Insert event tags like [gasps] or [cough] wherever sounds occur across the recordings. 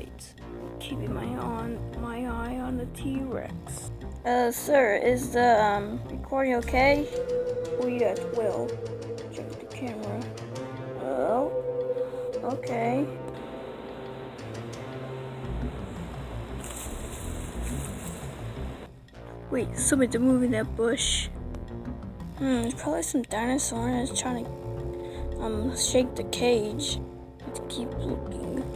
but keeping my on my eye on the T-Rex. Uh, sir, is the um recording okay? Oh yes, will. Check the camera. Oh, okay. Wait, somebody's moving that bush. Hmm, it's probably some dinosaur that's trying to um shake the cage. Let's keep looking.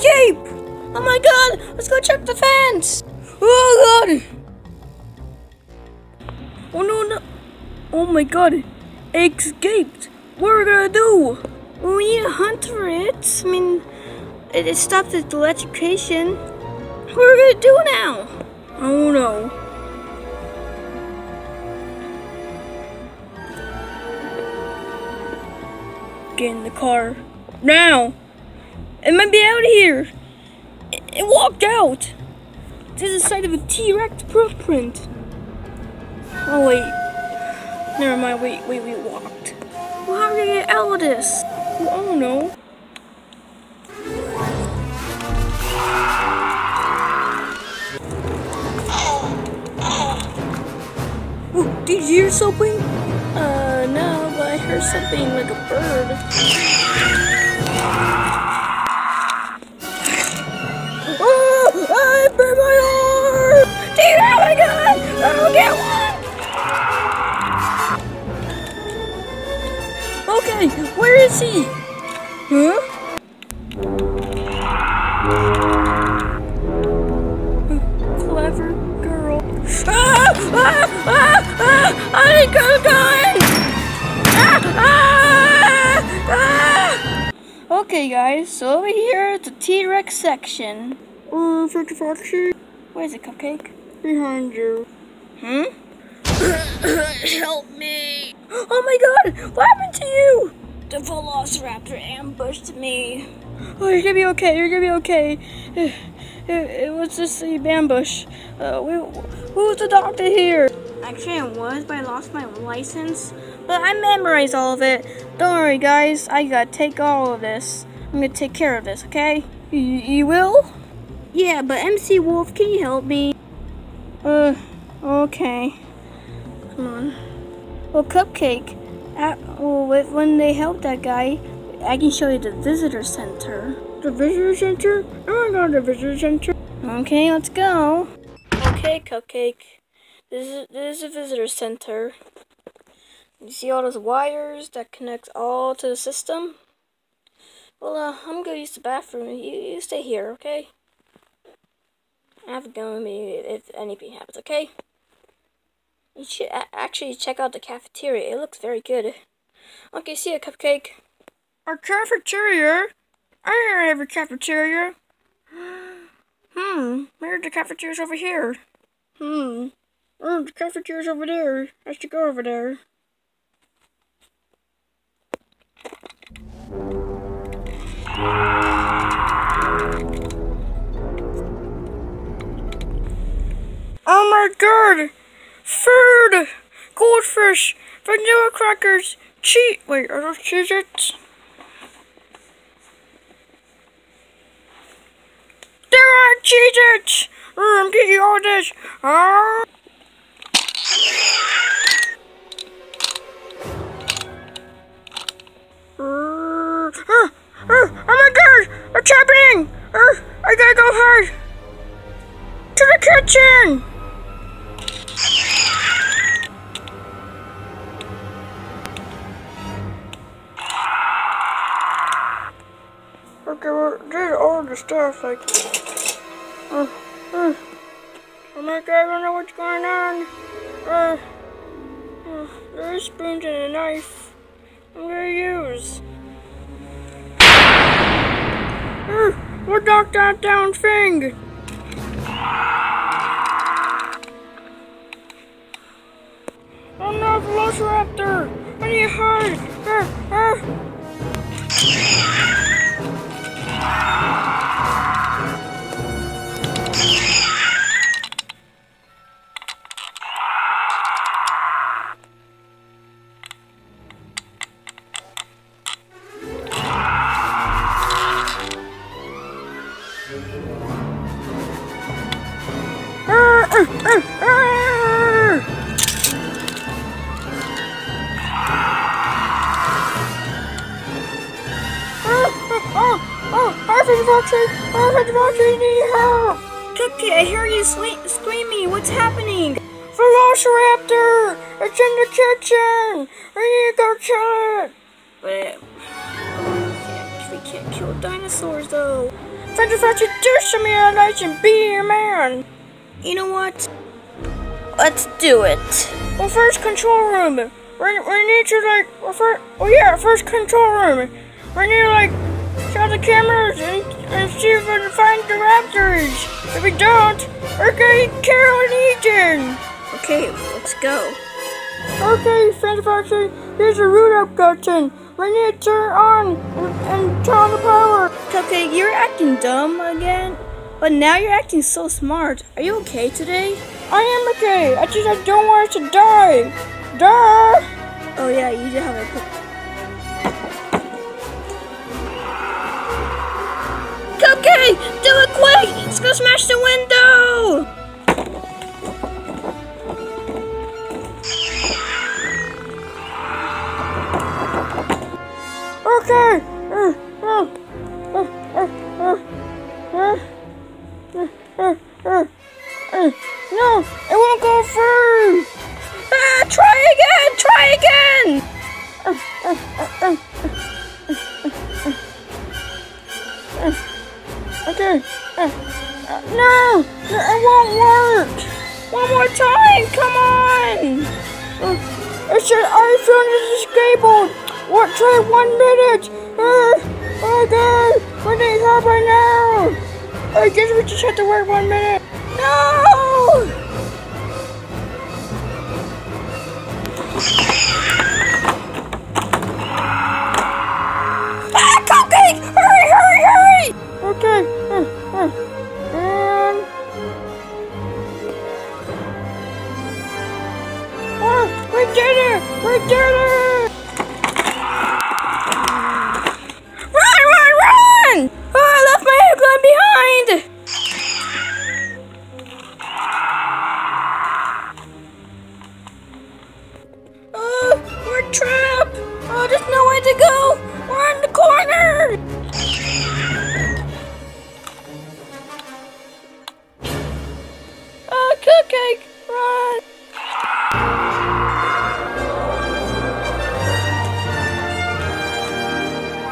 T-Rex! Oh my god! Let's go check the fence! Oh god! Oh no no! Oh my god! Escaped! What are we gonna do? We need to hunt for it. I mean, it, stopped its electrocution. What are we gonna do now? Don't know. Get in the car. Now! It might be out of here. It, it walked out. Is the site of a T-Rex footprint. Oh wait. Never mind. Wait, wait, we walked. Well, how are we get out of this? Well, I don't know. Ooh, did you hear something? Uh, no, but I heard something like a bird. He? Huh? Clever girl. Ah! Ah! Ah! Ah! I gonna die! Ah! Ah! Ah! Okay, guys, so over here at the T-Rex section. Uh, satisfaction. Where's the cupcake? Behind you. Hmm? [coughs] Help me! [gasps] Oh my god! What happened to you? The Velociraptor ambushed me. Oh, you're gonna be okay. You're gonna be okay. It, it, it was just a ambush. Uh, we, who's the doctor here? Actually, I was, but I lost my license. But I memorized all of it. Don't worry, guys. I gotta take all of this. I'm gonna take care of this, okay? Y- you will? Yeah, but MC Wolf, can you help me? Uh, okay. Come on. Well, Cupcake, at, well, when they help that guy, I can show you the visitor center. The visitor center? I want to go to the visitor center. Okay, let's go. Okay, Cupcake. This is this is a visitor center. You see all those wires that connect all to the system? Well, uh, I'm gonna use the bathroom. You, you stay here, okay? I have a gun with me if anything happens, okay? You should actually check out the cafeteria. It looks very good. Okay, see you, Cupcake. Our cafeteria? I don't have a cafeteria. [gasps] Hmm, maybe the cafeteria's over here. Hmm. Oh, the cafeteria's over there. I should go over there. Oh my god! Food! Goldfish! Vanilla crackers! Cheese! Wait, are those Cheez-Its? There are Cheez-Its! Oh, I'm getting all this! Ah! Uh, uh, oh my god! What's happening? Uh, I gotta go hide! To the kitchen! Okay, well, there's all the stuff, like... Uh, uh, my god, I don't know what's going on. Uh, uh, there's spoons and a knife. I'm gonna use. Uh, What knocked that down thing? Oh no, Velociraptor! I need hide! Ah, ah. Arthur Foxy! Arthur Foxy, need help! Cookie, I hear you screaming. What's happening? Velociraptor! It's in the kitchen! I need to go kill it! But oh, we can't kill dinosaurs though. Freddy Foxy, do some nice and be your man! You know what? Let's do it. Well, first control room. We, we need to like, well, first, oh yeah, first control room. We need to like, shut the cameras and, and see if we can find the raptors. If we don't, we're gonna get Carol and Ethan. Okay, let's go. Okay, Foxy, here's a root up button. We need to turn on and, and turn on the power. Okay, you're acting dumb again. But now you're acting so smart. Are you okay today? I am okay. I just I don't want to die. Duh. Oh yeah, you do have a. Cupcake, do it quick! Let's go smash the window. Okay. No, it won't work. One more time, come on. Uh, it said iPhone is disabled. What? Try one minute. Uh, okay, we need help right now. I guess we just have to wait one minute. No! Run.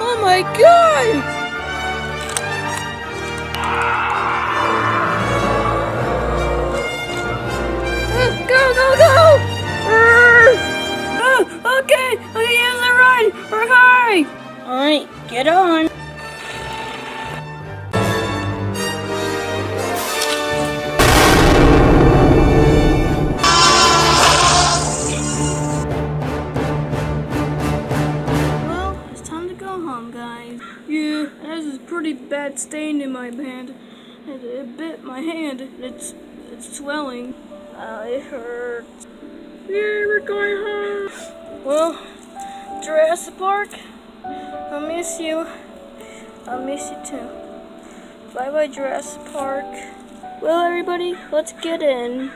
Oh my God! Uh, go, go, go! Uh, uh, okay, We're high. All right, get on. Pretty bad stain in my hand. It, it bit my hand. It's it's swelling. Uh, it hurts. Yeah, we're going home. Well, Jurassic Park, I miss you. I miss you too. Bye bye, Jurassic Park. Well, everybody, let's get in.